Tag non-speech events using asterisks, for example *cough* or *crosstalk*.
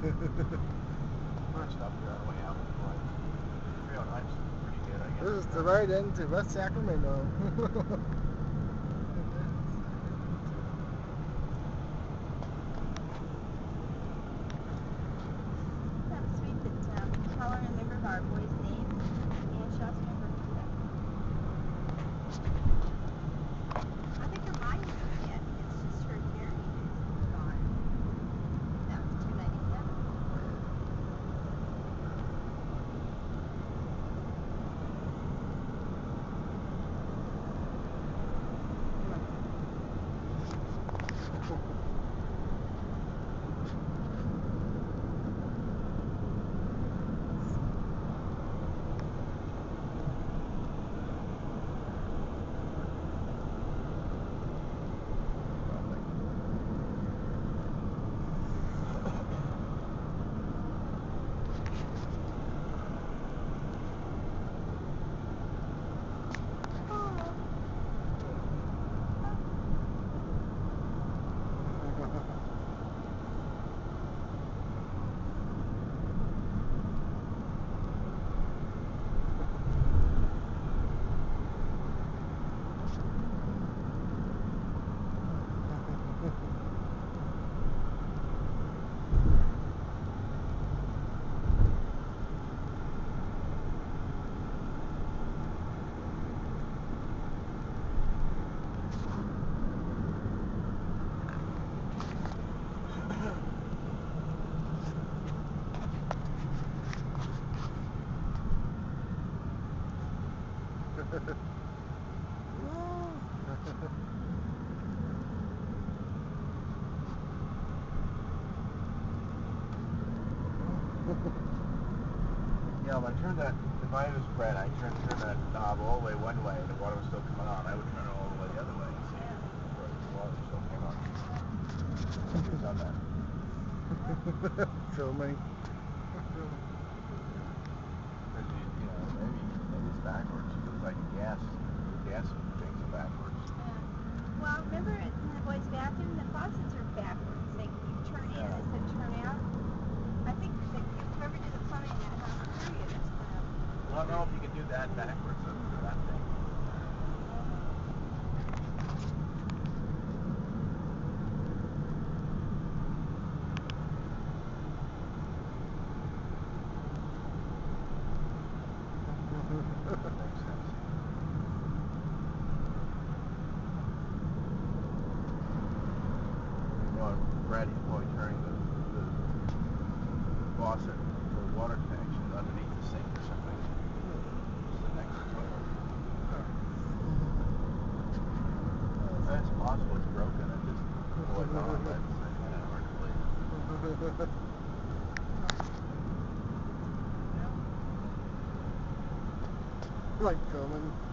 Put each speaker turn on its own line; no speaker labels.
*laughs* This is the right end to West Sacramento. *laughs*
Yeah, when I turned that, if I was Brad, I turned, turned that knob all the way one way and the water was still coming on, I would turn it all the way the other way. And see, where the water still came on. Who's done that? *laughs*
so
I
don't know if you can do that backwards, for that thing. The, faucet for water connection underneath the sink
like filming.